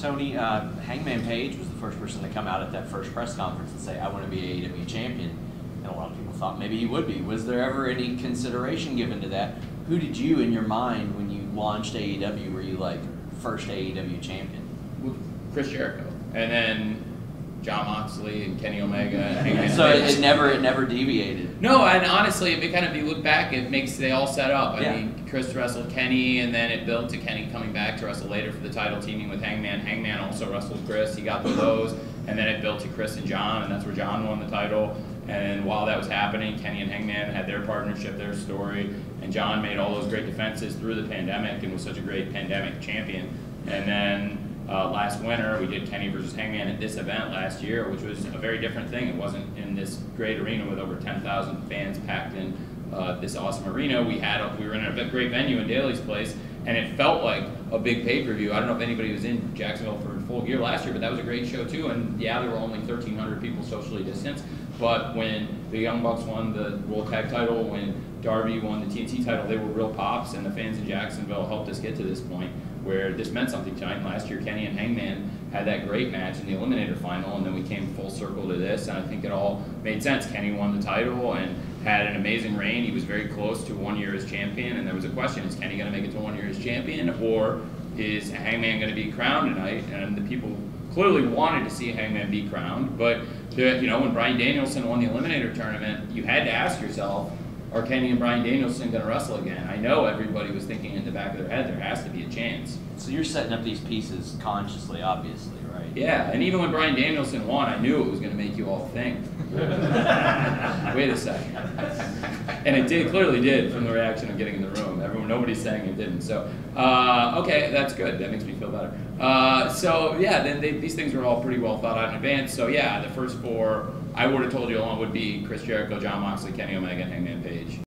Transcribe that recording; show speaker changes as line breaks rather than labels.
Tony, uh, Hangman Page was the first person to come out at that first press conference and say, I want to be AEW champion. And a lot of people thought maybe he would be. Was there ever any consideration given to that? Who did you, in your mind, when you launched AEW, were you like, first AEW champion?
Chris Jericho. And then Jon Moxley and Kenny Omega and
so it, it never it never deviated.
No, and honestly, if it kind of you look back, it makes they all set up. I
Yeah.
mean, Chris wrestled Kenny, and then it built to Kenny coming back to wrestle later for the title, teaming with Hangman. Hangman also wrestled Chris. He got the those, and then it built to Chris and Jon, and that's where Jon won the title. And while that was happening, Kenny and Hangman had their partnership, their story, and Jon made all those great defenses through the pandemic and was such a great pandemic champion. And then last winter, we did Kenny versus Hangman at this event last year, which was a very different thing. It wasn't in this great arena with over 10,000 fans packed in uh, this awesome arena. We had a, we were in a great venue in Daily's place, and it felt like a big pay per view. I don't know if anybody was in Jacksonville for Full Gear last year, but that was a great show too. And yeah, there were only 1,300 people socially distanced. But when the Young Bucks won the World Tag Title, when Darby won the TNT title, they were real pops, and the fans in Jacksonville helped us get to this point where this meant something tonight. Last year, Kenny and Hangman had that great match in the Eliminator final, and then we came full circle to this, and I think it all made sense. Kenny won the title and had an amazing reign. He was very close to one year as champion, and there was a question: Is Kenny going to make it to one year as champion, or is Hangman going to be crowned tonight? And the people clearly wanted to see Hangman be crowned, but the, you know when Bryan Danielson won the Eliminator tournament, you had to ask yourself are Kenny and Bryan Danielson going to wrestle again? I know everybody was thinking in the back of their head there has to be a chance.
So you're setting up these pieces consciously, obviously, right?
Yeah, and even when Bryan Danielson won, I knew it was going to make you all think. Wait a second. And it did, clearly did from the reaction of getting in the room. Nobody's saying it didn't. So, uh, okay, that's good. That makes me feel better. Uh, so, yeah, then they, these things were all pretty well thought out in advance. So, yeah, the first four, I would have told you along would be Chris Jericho, Jon Moxley, Kenny Omega, and Hangman Page.